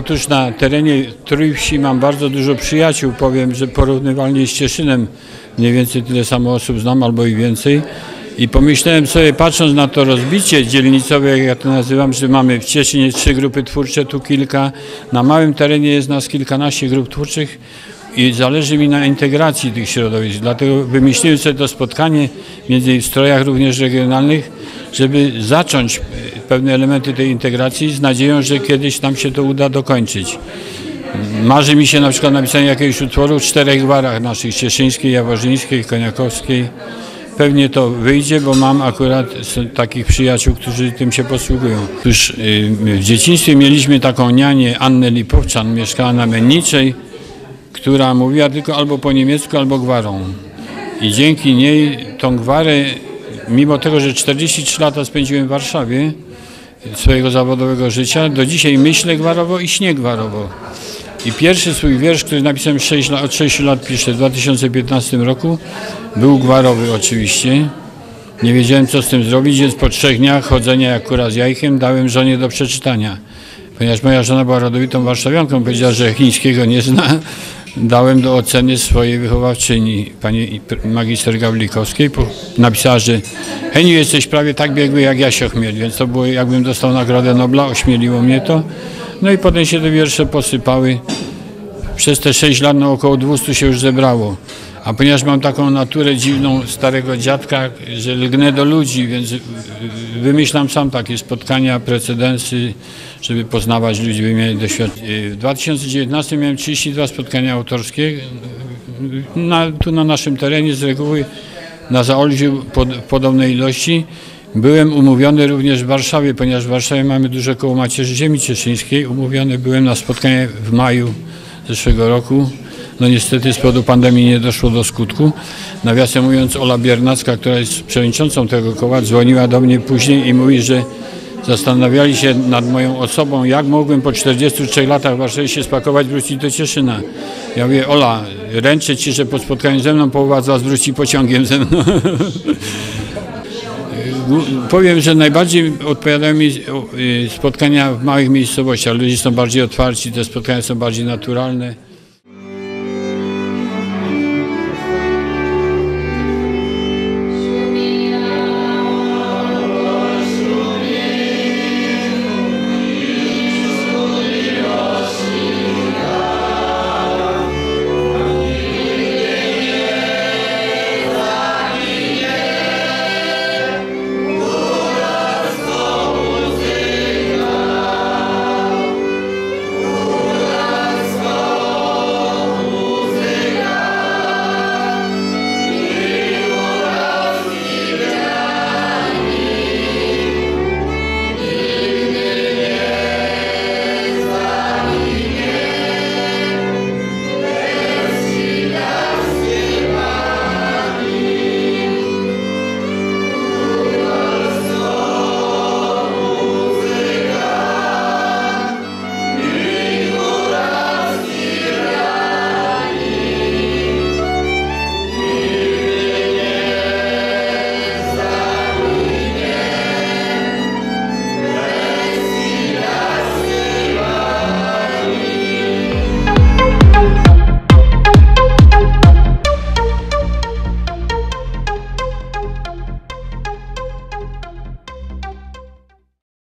Otóż na terenie Trójwsi mam bardzo dużo przyjaciół, powiem, że porównywalnie z Cieszynem mniej więcej tyle samo osób znam albo i więcej. I pomyślałem sobie, patrząc na to rozbicie dzielnicowe, jak ja to nazywam, że mamy w Cieszynie trzy grupy twórcze, tu kilka, na małym terenie jest nas kilkanaście grup twórczych i zależy mi na integracji tych środowisk. Dlatego wymyśliłem sobie to spotkanie, między innymi w strojach również regionalnych, żeby zacząć pewne elementy tej integracji z nadzieją, że kiedyś nam się to uda dokończyć. Marzy mi się na przykład napisanie jakiegoś utworu w czterech gwarach naszych, cieszyńskiej, jaworzyńskiej, koniakowskiej. Pewnie to wyjdzie, bo mam akurat takich przyjaciół, którzy tym się posługują. Otóż y, w dzieciństwie mieliśmy taką nianię Annę Lipowczan, mieszkała na Menniczej, która mówiła tylko albo po niemiecku, albo gwarą. I dzięki niej tą gwarę, mimo tego, że 43 lata spędziłem w Warszawie swojego zawodowego życia, do dzisiaj myślę gwarowo i śnię gwarowo. I pierwszy swój wiersz, który napisałem 6 lat, od 6 lat piszę w 2015 roku, był gwarowy oczywiście. Nie wiedziałem co z tym zrobić, więc po trzech dniach chodzenia jak kura z jajkiem dałem żonie do przeczytania. Ponieważ moja żona była rodowitą warszawianką, powiedziała, że chińskiego nie zna, dałem do oceny swojej wychowawczyni, pani magister Gawlikowskiej. Napisała, że Heniu jesteś prawie tak biegły jak Jasio Chmiel, więc to było jakbym dostał Nagrodę Nobla, ośmieliło mnie to. No i potem się te wiersze posypały. Przez te 6 lat no około 200 się już zebrało. A ponieważ mam taką naturę dziwną starego dziadka, że lgnę do ludzi, więc y, wymyślam sam takie spotkania, precedensy, żeby poznawać ludzi, wymieniać doświadczenia. Y, W 2019 miałem 32 spotkania autorskie na, tu na naszym terenie z reguły na Zaolziu pod, podobnej ilości. Byłem umówiony również w Warszawie, ponieważ w Warszawie mamy duże koło Macierzy Ziemi Cieszyńskiej. Umówiony byłem na spotkanie w maju zeszłego roku. No niestety z powodu pandemii nie doszło do skutku. Nawiasem mówiąc, Ola Biernacka, która jest przewodniczącą tego koła, dzwoniła do mnie później i mówi, że zastanawiali się nad moją osobą, jak mogłem po 43 latach w Warszawie się spakować, wrócić do Cieszyna. Ja mówię, Ola, ręczę Ci, że po spotkaniu ze mną połowa Was wróci pociągiem ze mną. Powiem, że najbardziej odpowiadają mi y, spotkania w małych miejscowościach. Ludzie są bardziej otwarci, te spotkania są bardziej naturalne.